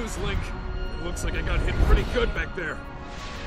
Link. It looks like I got hit pretty good back there.